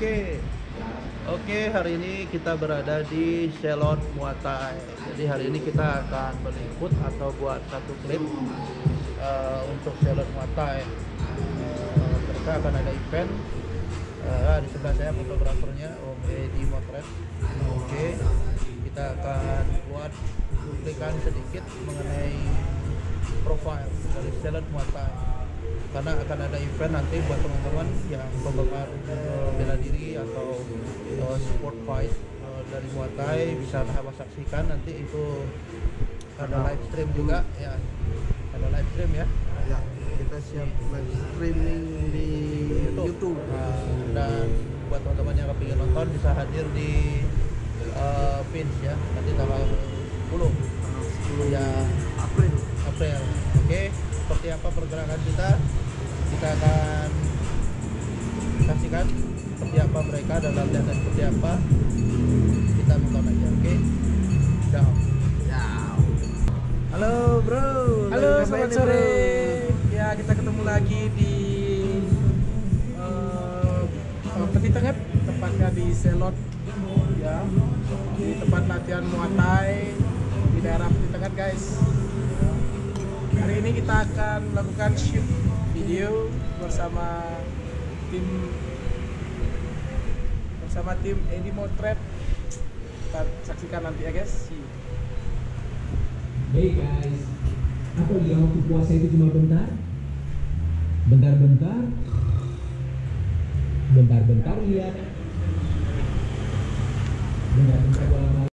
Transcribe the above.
Oke. Oke, hari ini kita berada di Salon Muay Thai. Jadi hari ini kita akan meliput atau buat satu klip uh, untuk Salon Muay Thai. Uh, mereka akan ada event. Uh, di sebelah saya fotografernya Om Edi Motret. Oke, kita akan buat cuplikan sedikit mengenai profil dari Salon Muay Thai karena akan ada event nanti buat teman-teman yang penggemar uh, bela diri atau uh, sport fight uh, dari Muay Thai bisa sahabat saksikan nanti itu ada live stream juga ya. Ada live stream ya. Ya, kita siap live streaming di YouTube. Nah, dan buat teman-teman yang kepingin nonton bisa hadir di uh, Pins ya. Nanti tanggal 10 10 ya. April. April. Oke. Seperti apa pergerakan kita kita akan saksikan seperti apa mereka dan latihan seperti apa. Kita nonton aja oke? Ciao. Halo bro. Halo, selamat sore. Ya, kita ketemu lagi di uh, Peti Tengah, tepatnya di Selot, ya, di tempat latihan Muay Thai di daerah Peti Tengah, guys. Hari ini kita akan melakukan shoot video bersama tim bersama tim Edi Motret. Kita saksikan nanti ya, guys. Hey guys, apa dia waktu puasa itu cuma bentar? Bentar-bentar? Bentar-bentar lihat Bentar-bentar